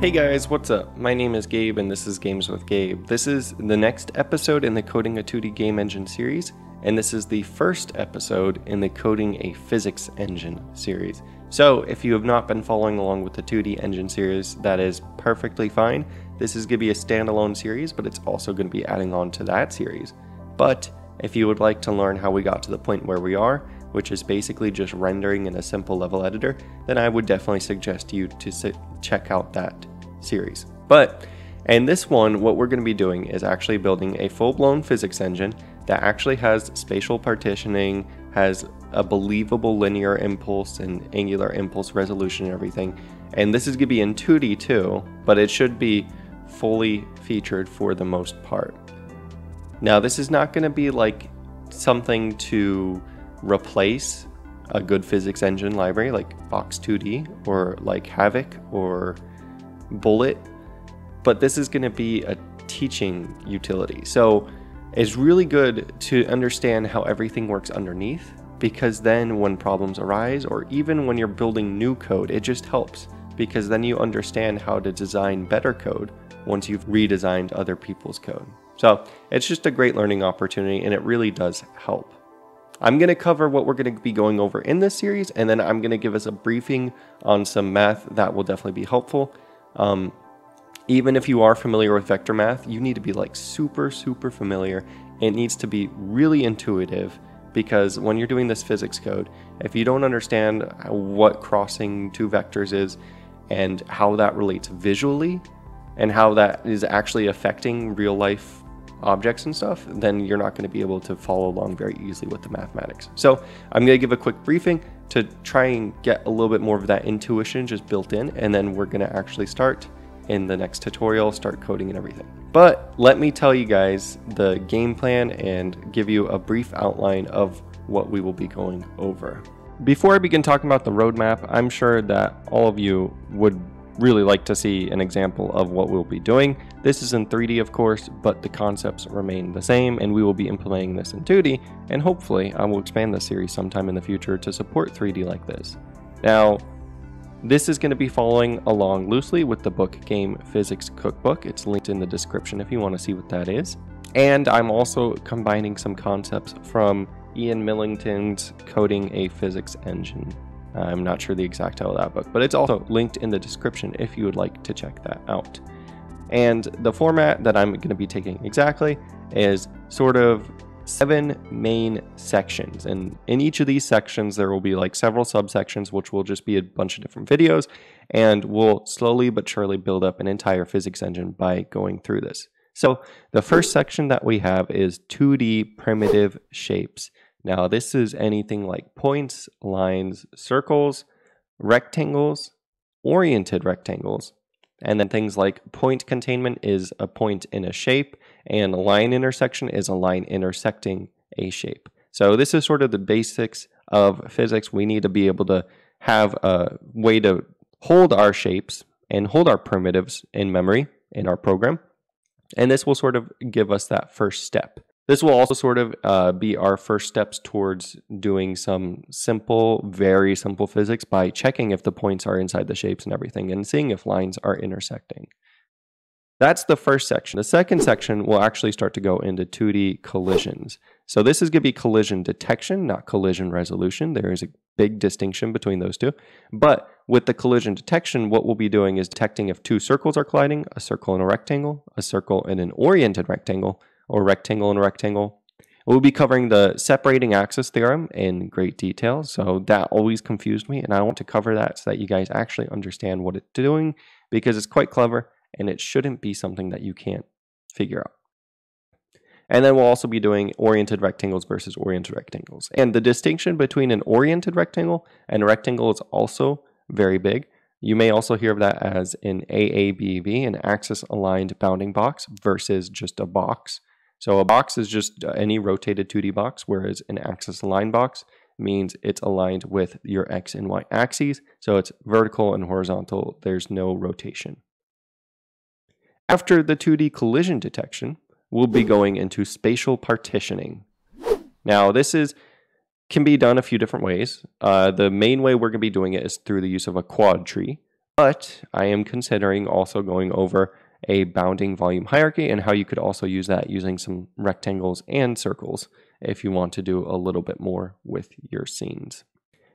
Hey guys, what's up? My name is Gabe and this is Games with Gabe. This is the next episode in the Coding a 2D Game Engine series, and this is the first episode in the Coding a Physics Engine series. So, if you have not been following along with the 2D Engine series, that is perfectly fine. This is going to be a standalone series, but it's also going to be adding on to that series. But if you would like to learn how we got to the point where we are, which is basically just rendering in a simple level editor, then I would definitely suggest you to sit, check out that series. But in this one, what we're going to be doing is actually building a full blown physics engine that actually has spatial partitioning, has a believable linear impulse and angular impulse resolution and everything. And this is going to be in 2D too, but it should be fully featured for the most part. Now, this is not going to be like something to replace a good physics engine library like Box 2D or like Havok or Bullet, but this is going to be a teaching utility. So it's really good to understand how everything works underneath because then when problems arise or even when you're building new code, it just helps because then you understand how to design better code once you've redesigned other people's code. So it's just a great learning opportunity and it really does help. I'm going to cover what we're going to be going over in this series, and then I'm going to give us a briefing on some math that will definitely be helpful. Um, even if you are familiar with vector math, you need to be like super, super familiar. It needs to be really intuitive because when you're doing this physics code, if you don't understand what crossing two vectors is and how that relates visually and how that is actually affecting real life objects and stuff, then you're not going to be able to follow along very easily with the mathematics. So I'm going to give a quick briefing to try and get a little bit more of that intuition just built in, and then we're going to actually start in the next tutorial, start coding and everything. But let me tell you guys the game plan and give you a brief outline of what we will be going over. Before I begin talking about the roadmap, I'm sure that all of you would really like to see an example of what we'll be doing. This is in 3D of course, but the concepts remain the same and we will be implementing this in 2D and hopefully I will expand the series sometime in the future to support 3D like this. Now, this is going to be following along loosely with the book Game Physics Cookbook. It's linked in the description if you want to see what that is. And I'm also combining some concepts from Ian Millington's Coding a Physics Engine Uh, I'm not sure the exact title of that book, but it's also linked in the description if you would like to check that out. And the format that I'm going to be taking exactly is sort of seven main sections. And in each of these sections, there will be like several subsections, which will just be a bunch of different videos. And we'll slowly but surely build up an entire physics engine by going through this. So the first section that we have is 2D primitive shapes. Now, this is anything like points, lines, circles, rectangles, oriented rectangles, and then things like point containment is a point in a shape, and line intersection is a line intersecting a shape. So this is sort of the basics of physics. We need to be able to have a way to hold our shapes and hold our primitives in memory in our program. And this will sort of give us that first step. This will also sort of uh, be our first steps towards doing some simple, very simple physics by checking if the points are inside the shapes and everything and seeing if lines are intersecting. That's the first section. The second section will actually start to go into 2D collisions. So this is going to be collision detection, not collision resolution. There is a big distinction between those two. But with the collision detection, what we'll be doing is detecting if two circles are colliding, a circle and a rectangle, a circle and an oriented rectangle, or rectangle and rectangle. We'll be covering the separating axis theorem in great detail, so that always confused me, and I want to cover that so that you guys actually understand what it's doing, because it's quite clever, and it shouldn't be something that you can't figure out. And then we'll also be doing oriented rectangles versus oriented rectangles. And the distinction between an oriented rectangle and a rectangle is also very big. You may also hear of that as an AABB, an axis aligned bounding box, versus just a box. So a box is just uh, any rotated 2D box, whereas an axis aligned box means it's aligned with your x and y axes. So it's vertical and horizontal. There's no rotation. After the 2D collision detection, we'll be going into spatial partitioning. Now, this is can be done a few different ways. Uh, the main way we're going to be doing it is through the use of a quad tree. But I am considering also going over a bounding volume hierarchy and how you could also use that using some rectangles and circles if you want to do a little bit more with your scenes.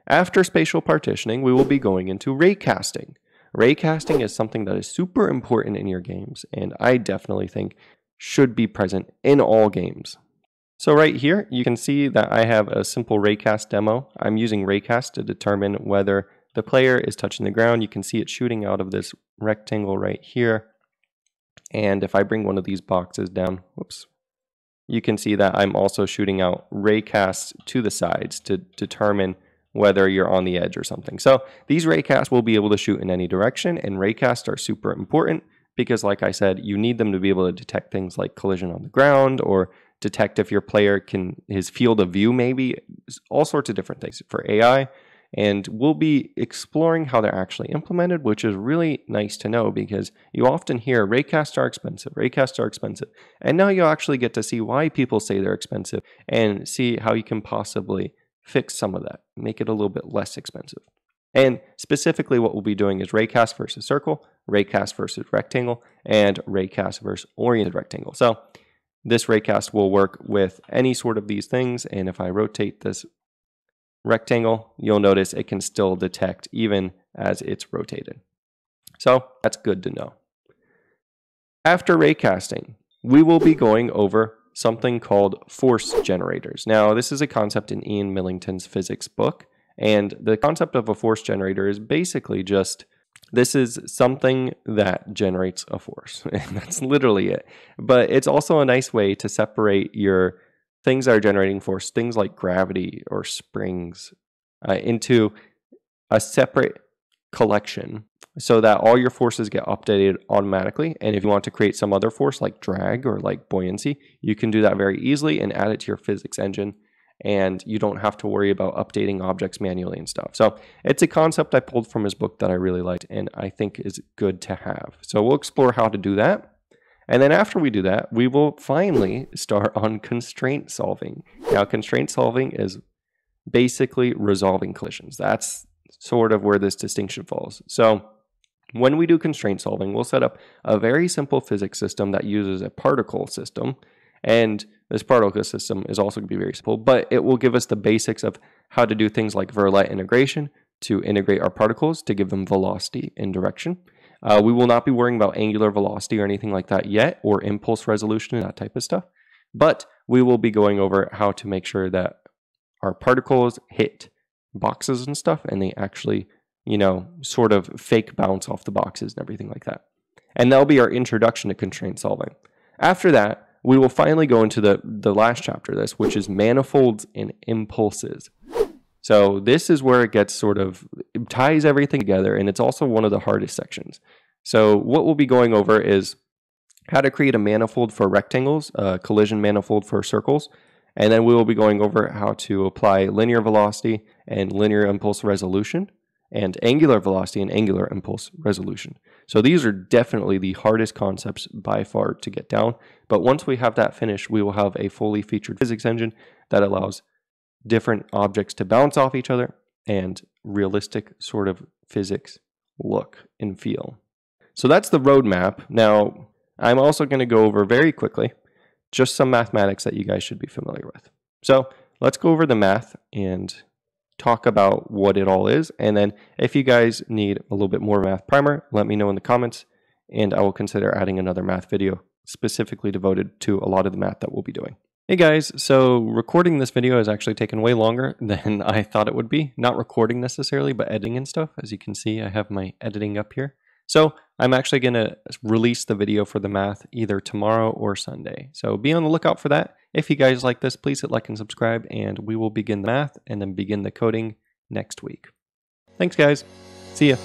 After spatial partitioning, we will be going into raycasting. Raycasting is something that is super important in your games, and I definitely think should be present in all games. So right here, you can see that I have a simple raycast demo. I'm using raycast to determine whether the player is touching the ground. You can see it shooting out of this rectangle right here. And if I bring one of these boxes down, whoops, you can see that I'm also shooting out raycasts to the sides to determine whether you're on the edge or something. So these raycasts will be able to shoot in any direction, and raycasts are super important because, like I said, you need them to be able to detect things like collision on the ground or detect if your player can, his field of view maybe, all sorts of different things for AI. And we'll be exploring how they're actually implemented, which is really nice to know because you often hear raycasts are expensive, raycasts are expensive. And now you actually get to see why people say they're expensive and see how you can possibly fix some of that, make it a little bit less expensive. And specifically, what we'll be doing is raycast versus circle, raycast versus rectangle, and raycast versus oriented rectangle. So this raycast will work with any sort of these things. And if I rotate this rectangle, you'll notice it can still detect even as it's rotated. So that's good to know. After raycasting, we will be going over something called force generators. Now, this is a concept in Ian Millington's physics book, and the concept of a force generator is basically just this is something that generates a force. And that's literally it. But it's also a nice way to separate your things that are generating force, things like gravity or springs, uh, into a separate collection so that all your forces get updated automatically. And if you want to create some other force like drag or like buoyancy, you can do that very easily and add it to your physics engine. And you don't have to worry about updating objects manually and stuff. So it's a concept I pulled from his book that I really liked and I think is good to have. So we'll explore how to do that. And then after we do that, we will finally start on constraint solving. Now, constraint solving is basically resolving collisions. That's sort of where this distinction falls. So when we do constraint solving, we'll set up a very simple physics system that uses a particle system. And this particle system is also going to be very simple, but it will give us the basics of how to do things like Verlet integration to integrate our particles to give them velocity and direction. Uh, we will not be worrying about angular velocity or anything like that yet, or impulse resolution and that type of stuff. But we will be going over how to make sure that our particles hit boxes and stuff and they actually you know, sort of fake bounce off the boxes and everything like that. And that'll be our introduction to constraint solving. After that, we will finally go into the, the last chapter of this, which is manifolds and impulses. So this is where it gets sort of ties everything together, and it's also one of the hardest sections. So what we'll be going over is how to create a manifold for rectangles, a collision manifold for circles, and then we will be going over how to apply linear velocity and linear impulse resolution and angular velocity and angular impulse resolution. So these are definitely the hardest concepts by far to get down. But once we have that finished, we will have a fully featured physics engine that allows different objects to bounce off each other and realistic sort of physics look and feel. So that's the roadmap. Now, I'm also going to go over very quickly just some mathematics that you guys should be familiar with. So let's go over the math and talk about what it all is. And then if you guys need a little bit more math primer, let me know in the comments and I will consider adding another math video specifically devoted to a lot of the math that we'll be doing. Hey guys, so recording this video has actually taken way longer than I thought it would be. Not recording necessarily, but editing and stuff. As you can see, I have my editing up here. So I'm actually going to release the video for the math either tomorrow or Sunday. So be on the lookout for that. If you guys like this, please hit like and subscribe, and we will begin the math and then begin the coding next week. Thanks, guys. See ya.